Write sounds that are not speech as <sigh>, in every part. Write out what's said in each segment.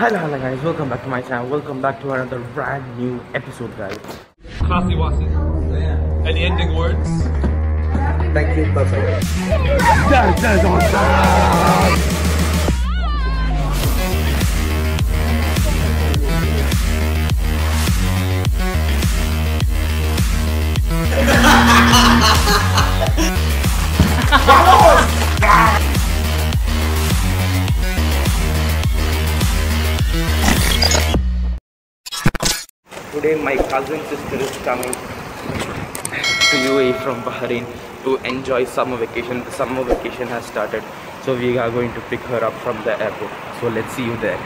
Hello, hello guys, welcome back to my channel. Welcome back to another brand new episode, guys. Claasi Waasi. Any ending words? Thank you, perfect. Today, my cousin sister is coming to UAE from Bahrain to enjoy summer vacation. The summer vacation has started, so we are going to pick her up from the airport. So let's see you there.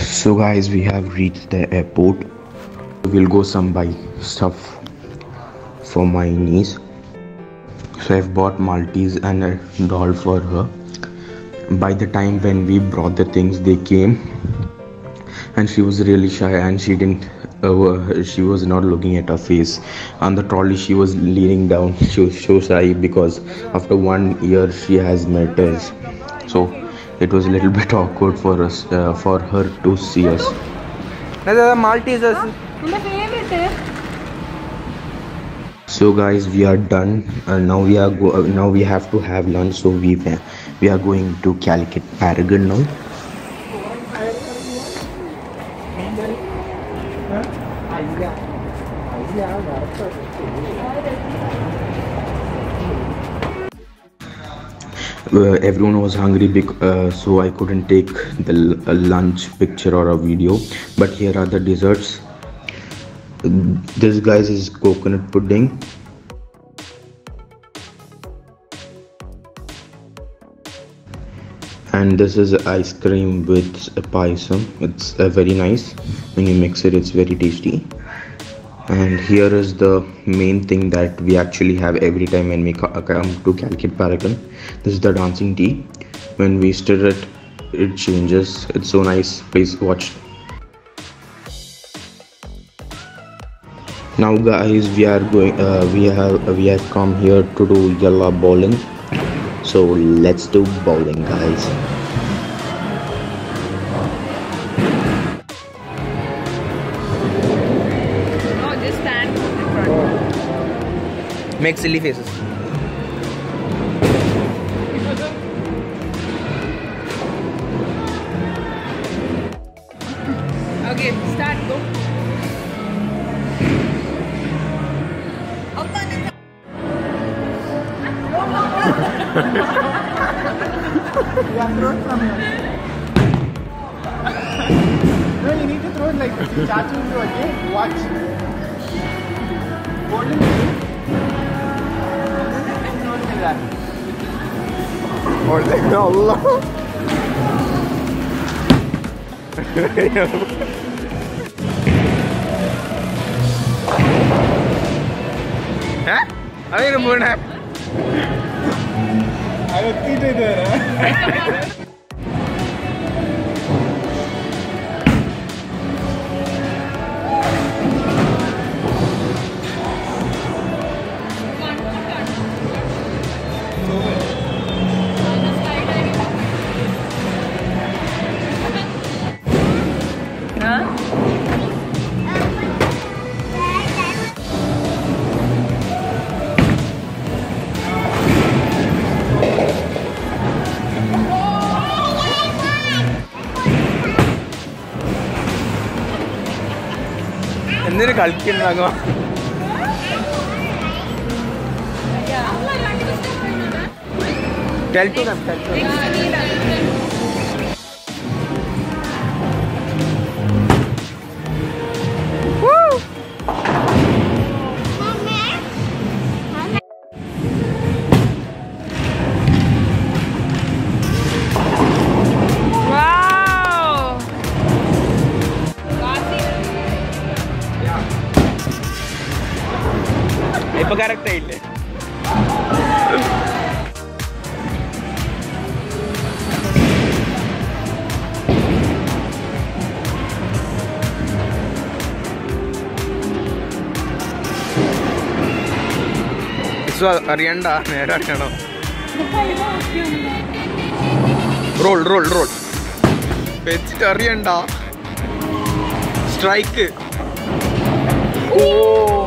So guys, we have reached the airport. We'll go some buy stuff for my niece. So I've bought Maltese and a doll for her. By the time when we brought the things, they came, and she was really shy and she didn't. Uh, she was not looking at her face. On the trolley, she was leaning down. She was so shy because after one year she has met us. So it was a little <laughs> bit awkward for us, uh, for her to see us. Maltese. So guys, we are done. Uh, now we are go- uh, now we have to have lunch. So we we are going to Calicut Paragon now. Uh, everyone was hungry uh, so i couldn't take the lunch picture or a video but here are the desserts this guys is coconut pudding. And this is ice cream with a paisam it's uh, very nice. When you mix it it's very tasty. And here is the main thing that we actually have every time when we come to Calicut Paragon. This is the dancing tea. When we stir it it changes. It's so nice. Please watch now guys we are going uh, we have we have come here to do yalla bowling. So let's do bowling guys. No, just stand in front. make silly faces no, you need to throw it like Chachu into a game. Watch. Golden Or they go long. Huh? I think I'm going to eu tô entendendo, né? over. <laughs> കളിക്കണ്ടാകുക Tell to them, tell to them. ഇപ്പൊ correct ആയില്ലേ rules അറിയണ്ട നേരെ അറിയണം role role roll വെച്ചിട്ട് അറിയണ്ട strike oh oh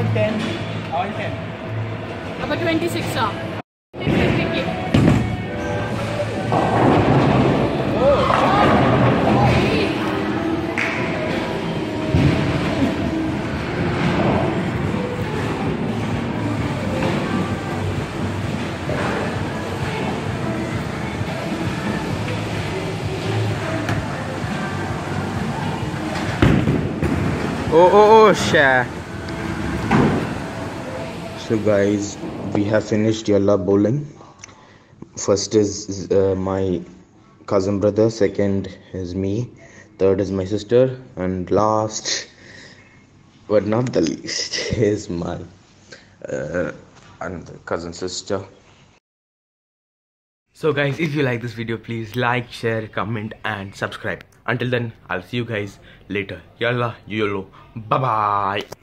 about 10, all 10. About 26 are. Oh, oh, oh, share. So, guys, we have finished Yalla bowling. First is uh, my cousin brother, second is me, third is my sister, and last, but not the least, <laughs> is my uh, another cousin sister. So, guys, if you like this video, please like, share, comment, and subscribe. Until then, I'll see you guys later. Yalla, YOLO. Bye bye.